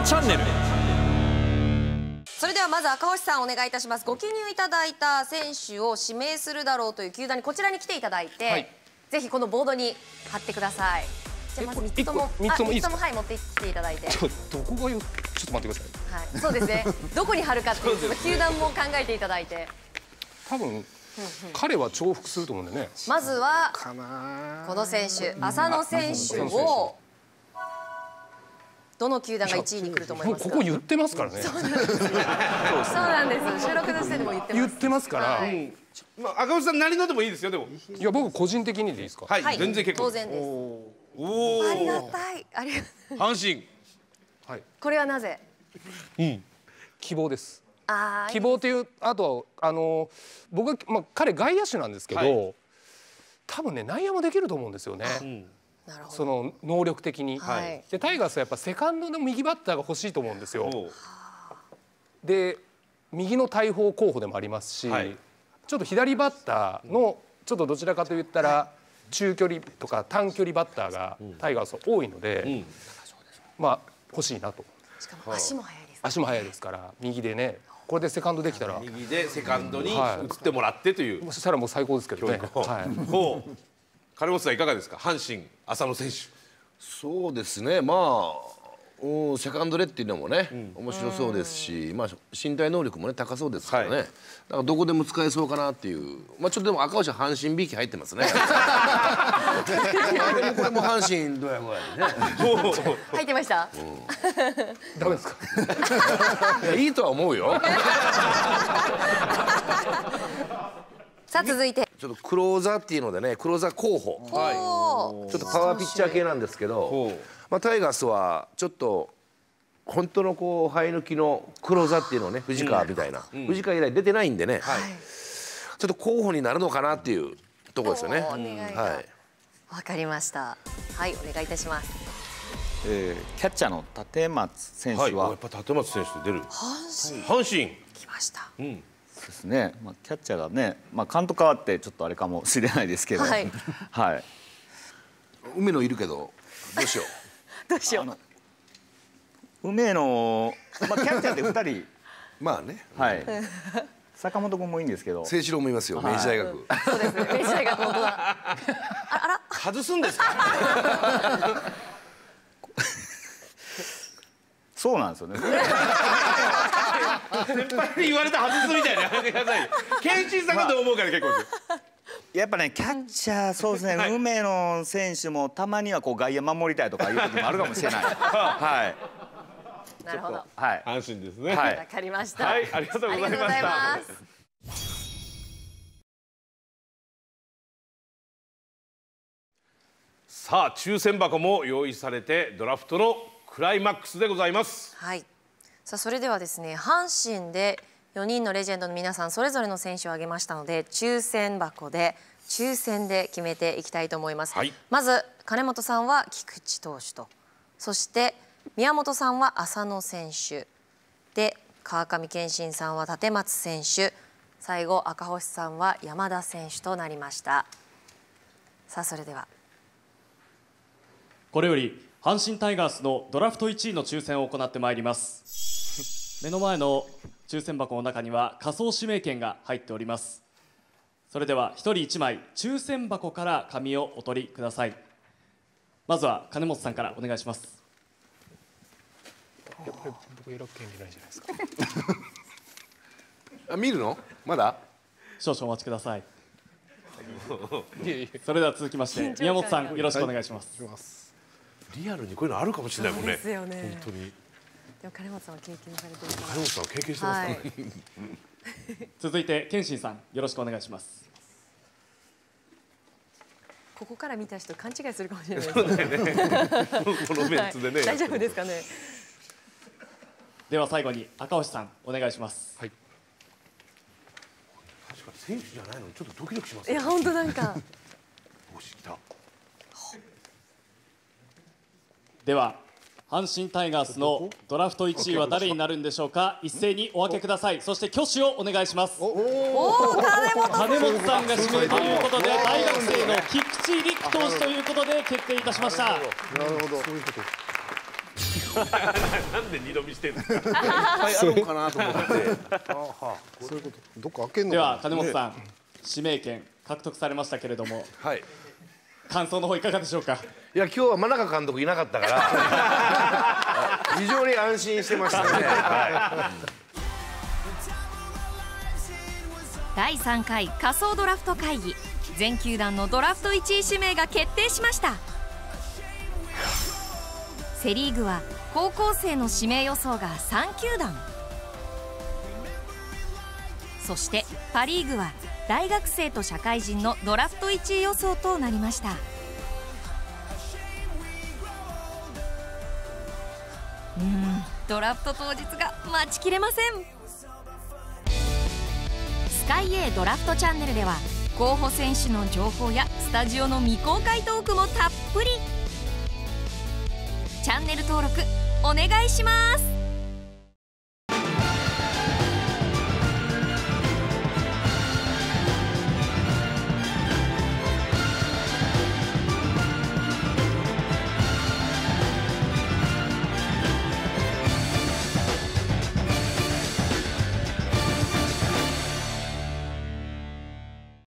ンチャンネル。それではまず赤星さんお願いいたします。ご記入いただいた選手を指名するだろうという球団にこちらに来ていただいて、はい。ぜひこのボードに貼ってください。じゃあまず3つともえこれ三つもいいではい持ってきていただいて。ちょどこがよちょっと待ってください。はいそうですね。どこに貼るかっていうちょっと球団も考えていただいて。多分彼は重複すると思うんでね。まずはこの選手浅野選手をどの球団が1位に来ると思いますか？ここ言ってますからね。そうなんです。収録の時点でも言ってます。言ってますから、はい。い、まあ赤星さんなりのでもいいですよでも。や僕個人的にでいいですか、はい、はい。全然結構。当然です。おおありがたい。ありがたい。阪神。はい、これはなぜ？希望です。あー希望というあとあの僕は、まあ、彼外野手なんですけど、はい。多分ね内野もできると思うんですよね、なるほどその能力的に、はい。でタイガースはやっぱセカンドの右バッターが欲しいと思うんですよ。で右の大砲候補でもありますし、はい。ちょっと左バッターのちょっとどちらかといったら中距離とか短距離バッターがタイガースは多いので、ん。まあ欲しいなと。しかも足も速いです足も速いですから右でねこれでセカンドできたら。右でセカンドに移はい。ってもらってという、そしたらもう最高ですけどね。はい。ほう金本さんいかがですか？阪神浅野選手。そうですね。まあうんセカンドレっていうのもね、面白そうですし、まあ、身体能力もね高そうですからね、はい。だからどこでも使えそうかなっていう、まあ、ちょっとでも赤星は阪神びいき入ってますね。あれもこれも阪神どうやこうやでね。入ってました？ダメですか？いやいいとは思うよ。さあ続いてちょっとクローザーっていうのでねクローザー候補。おーちょっとパワーピッチャー系なんですけどまあ、タイガースはちょっと本当のこう生え抜きのクローザーっていうのをね藤川みたいな、藤川以来出てないんでね、ちょっと候補になるのかなっていうところですよね。はい。わかりました。はいお願いいたします。えーキャッチャーの立松選手はい。は、やっぱ立松選手出る。阪神。阪神。来ましたですね、まあ、キャッチャーがね、まあ、監督変わってちょっとあれかもしれないですけど、はい。はい。梅野いるけどどうしよどうしよう。梅野、まあ、キャッチャーって2人。う。まあね、はい。坂本君もいいんですけど。清志郎もいますよ、明治大学。そうですね明治大学本当だ外すんですか？そうなんですよね。先輩に言われた外すみたいな。やめてくださいよケンチンさんがどう思うかで結構。ですよやっぱねキャッチャーそうですね、梅野選手もたまにはこう外野守りたいとかいう時もあるかもしれない。はい。なるほど。わはい。阪神ですね。はい。かりました。はいありがとうございました。さあ抽選箱も用意されてドラフトのクライマックスでございますはい。さあそれではですね、阪神で4人のレジェンドの皆さんそれぞれの選手を挙げましたので、抽選箱で抽選で決めていきたいと思います。はいまず金本さんは菊池投手と、そして宮本さんは浅野選手、で川上健信さんは立松選手、最後赤星さんは山田選手となりました。さあそれではこれより阪神タイガースのドラフト1位の抽選を行ってまいります。目の前の抽選箱の中には仮想指名権が入っております。それでは1人1枚抽選箱から紙をお取りください。まずは金本さんからお願いします。いやこれ僕選ぶ権利ないじゃないですか。あ見るの？まだ？少々お待ちください。それでは続きまして宮本さんよろしくお願いします、リアルにこういうのあるかもしれないもんね。ですよね。本当に。でも金本さんは経験されてるか金本さん経験してますら。か？らね、続いて健信さんよろしくお願いします。ここから見た人勘違いするかもしれないです。このメンツでね、はい。大丈夫ですかね？では最後に赤星さんお願いします。はい。確かに選手じゃないのにちょっとドキドキしますいや本当なんか。おし来たでは阪神タイガースのドラフト1位は誰になるんでしょうか？一斉にお分けください。そして挙手をお願いします。おお金本金本さんが指名ということで大学生の菊池陸投手ということで決定いたしました。そういうこと。なんで二度見してんですかいっぱいあるのかなと思って。そういうこと。どっか開けんのではか金本さん指名権獲得されましたけれども。はい感想の方いかがでしょうか？いや今日は真中監督いなかったから 非常に安心してましたね、は第3回仮想ドラフト会議。全球団のドラフト1位指名が決定しました。セ・リーグは高校生の指名予想が3球団そしてパ・リーグは大学生と社会人のドラフト1位予想となりました。うんドラフト当日が待ちきれません。スカイ A ドラフトチャンネルでは候補選手の情報やスタジオの未公開トークもたっぷりチャンネル登録お願いします